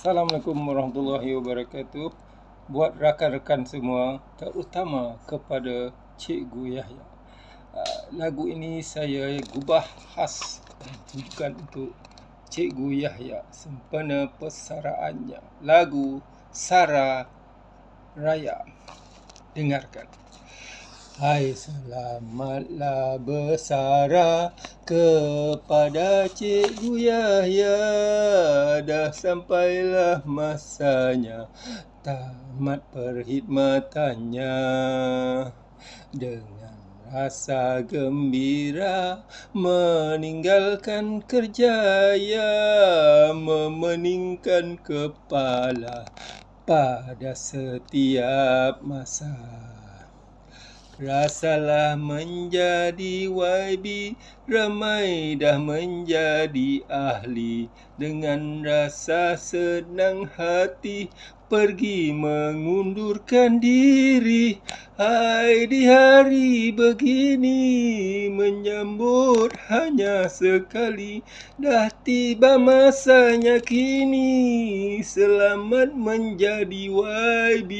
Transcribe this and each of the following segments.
Assalamualaikum warahmatullahi wabarakatuh. Buat rakan-rakan semua, terutama kepada Cikgu Yahya. Uh, lagu ini saya gubah khas tujukan untuk Cikgu Yahya sempena persaraannya. Lagu Sara Raya. Dengarkan. Hai selamatlah bersara kepada Cikgu Yahya. Dah sampailah masanya tamat perkhidmatannya. Dengan rasa gembira meninggalkan kerjaya Memeningkan kepala pada setiap masa Rasalah menjadi YB Ramai dah menjadi ahli. Dengan rasa senang hati Pergi mengundurkan diri. Hai di hari begini Menyambut hanya sekali. Dah tiba masanya kini Selamat menjadi YB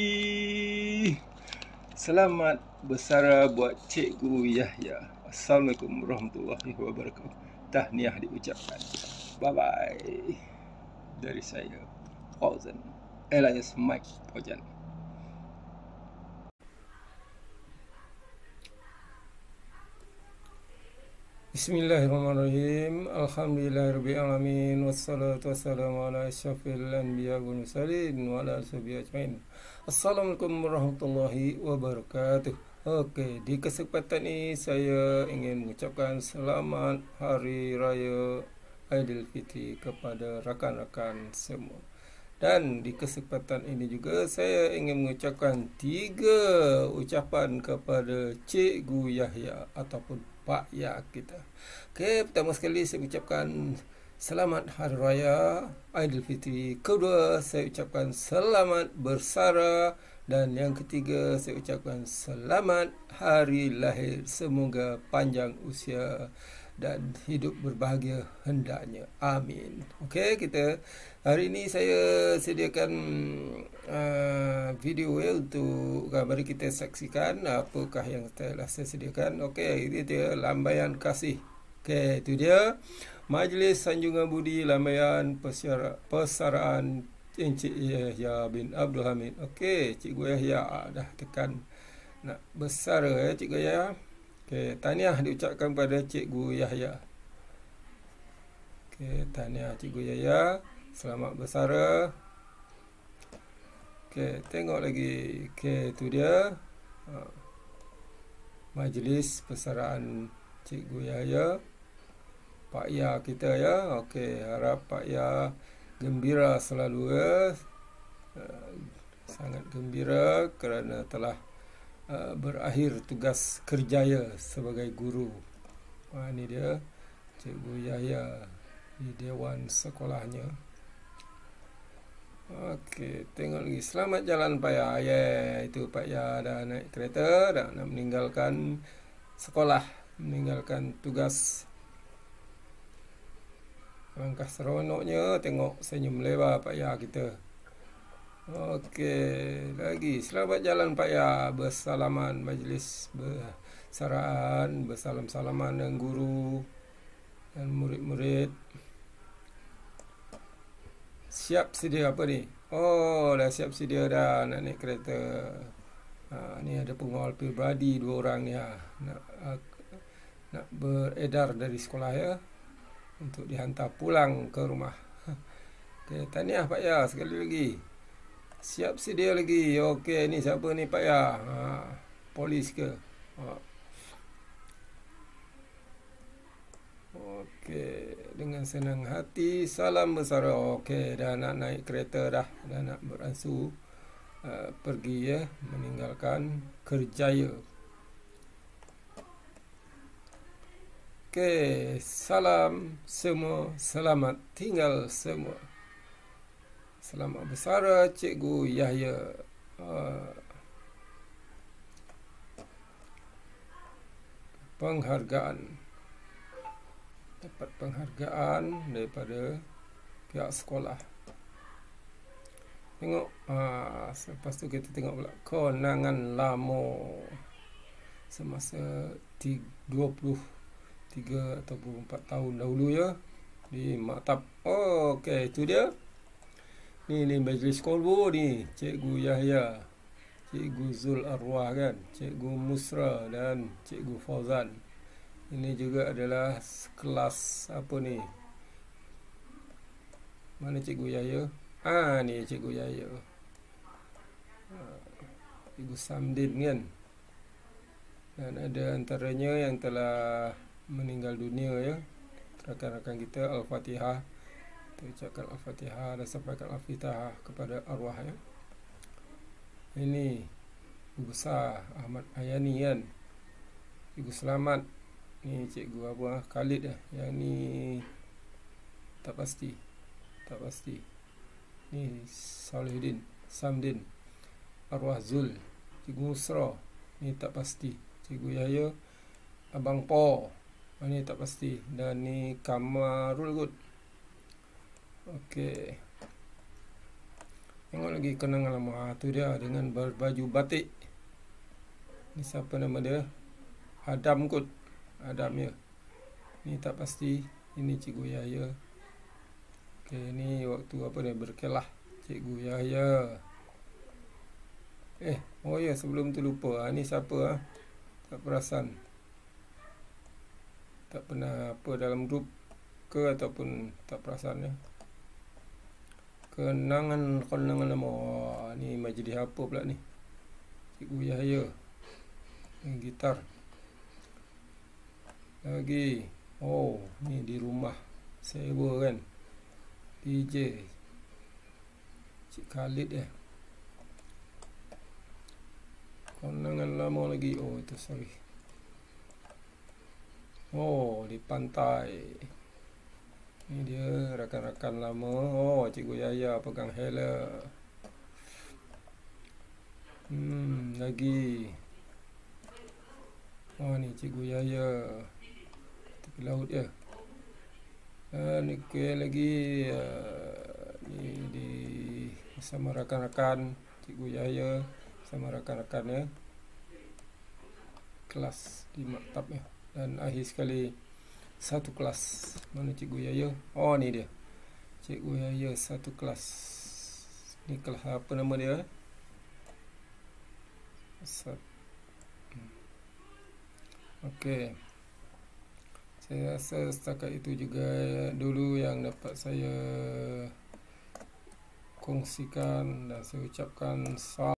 Selamat bersara buat Cikgu Yahya. Assalamualaikum warahmatullahi wabarakatuh. Tahniah diucapkan. Bye-bye. Dari saya, Fauzan. Elias Mike Fauzan. Bismillahirrahmanirrahim. Alhamdulillahirabbil wassalatu wassalamu ala asyrafil anbiya wal mursalin wa ala alihi ajmain. Assalamualaikum warahmatullahi wabarakatuh. Okey, di kesempatan ini saya ingin mengucapkan selamat hari raya Aidilfitri kepada rakan-rakan semua. Dan di kesempatan ini juga saya ingin mengucapkan tiga ucapan kepada Cikgu Yahya ataupun Pak Ya kita. Okey, pertama sekali saya ucapkan selamat hari raya Aidilfitri. Kedua, saya ucapkan selamat bersara dan yang ketiga saya ucapkan selamat hari lahir. Semoga panjang usia dan hidup berbahagia hendaknya. Amin. Okey, kita hari ini saya sediakan uh, video ya untuk uh, mari kita saksikan apakah yang telah saya sediakan. Okey, ini dia lambaian kasih. Okey, itu dia Majlis Sanjungan Budi Lambaian Persara, Persaraan Encik Yahya bin Abdul Hamid. Okey, Cikgu Yahya ah, dah tekan nak besar ya Cikgu Yahya. Okey, tahniah diucapkan pada Cikgu Yahya. Okey, tahniah Cikgu Yahya. Selamat bersara. Okey, tengok lagi. Okey, itu dia. Ha. Majlis persaraan Cikgu Yahya. Pak Ya kita ya. Okey, harap Pak Ya gembira selalu ya. Uh, sangat gembira kerana telah Uh, berakhir tugas kerjaya sebagai guru. Ha, ini dia Cikgu Yahya di Dewan Sekolahnya. Okey, tengok lagi. Selamat jalan Pak Ya. Ya, itu Pak Ya dah naik kereta dah nak meninggalkan sekolah, meninggalkan tugas. Langkah seronoknya tengok senyum lebar Pak Ya kita. Okey, lagi selamat jalan Pak Ya bersalaman majlis bersaraan bersalam-salaman dengan guru dan murid-murid. Siap sedia apa ni? Oh, dah siap sedia dah nak naik kereta. Ha, ni ada pengawal pribadi dua orang ha. Nak uh, nak beredar dari sekolah ya untuk dihantar pulang ke rumah. Okey, tahniah Pak Ya sekali lagi. Siap sedia lagi. Okey, ni siapa ni Pak Ya? Ha, polis ke? Ha. Okey, dengan senang hati salam besar. Okey, dah nak naik kereta dah, dah nak beransur uh, pergi ya, meninggalkan kerjaya. Okey, salam semua, selamat tinggal semua. Selamat bersara Cikgu Yahya. Uh, penghargaan. Dapat penghargaan daripada pihak sekolah. Tengok ha, Lepas tu kita tengok pula Konangan lama Semasa 23 ataupun 4 tahun dahulu ya. Di Maktab oh, Okey itu dia. Ni ni majlis kolbo ni Cikgu Yahya Cikgu Zul Arwah kan Cikgu Musra dan Cikgu Fauzan. Ini juga adalah kelas apa ni? Mana Cikgu Yahya? Ah ni Cikgu Yahya. Ha, Cikgu Samdin kan? Dan ada antaranya yang telah meninggal dunia ya Rakan-rakan kita Al-Fatihah kita ucapkan Al-Fatihah dan sampaikan Al-Fatihah kepada arwah ya. Ini Ibu besar Ahmad Ayani kan. Ibu selamat. Ni cikgu apa Khalid ya. Yang ni tak pasti. Tak pasti. Ni Salihuddin, Samdin. Arwah Zul. Cikgu Musra. Ni tak pasti. Cikgu Yahya. Abang Po. Ini tak pasti. Dan ni Kamarul Good. Okey. Tengok lagi kenangan lama. Ha, tu dia dengan baju batik. Ni siapa nama dia? Adam kot. Adam ya. Ni tak pasti. Ini Cikgu Yahya. Okey, ni waktu apa ni berkelah. Cikgu Yahya. Eh, oh ya sebelum tu lupa. Ha, ni siapa ha? Tak perasan. Tak pernah apa dalam grup ke ataupun tak perasan ya. Kenangan kenangan nama oh, ni majlis apa pula ni? Cikgu Yahya main gitar. Lagi oh ni di rumah sewa kan? DJ Cik Khalid eh kenangan lama lagi. Oh itu sorry oh di pantai ini dia rakan-rakan lama. Oh, Cikgu Yaya pegang hela. Hmm, lagi. Oh, ni Cikgu Yaya. Tepi laut ya. Uh, ni ke lagi uh, ni di bersama rakan-rakan Cikgu Yaya sama rakan-rakan ya. Kelas di maktab ya. Dan akhir sekali satu kelas mana cikgu Yaya oh ni dia cikgu Yaya satu kelas ni kelas apa nama dia Sat. Okey. Saya rasa setakat itu juga dulu yang dapat saya kongsikan dan saya ucapkan salam